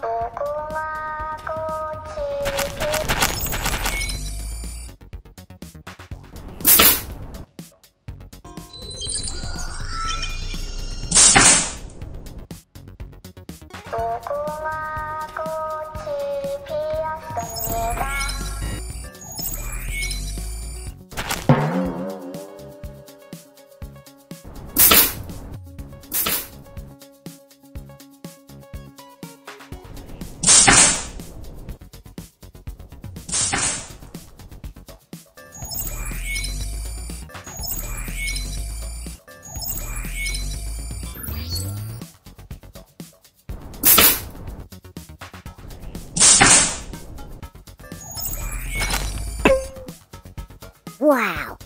ここは Wow.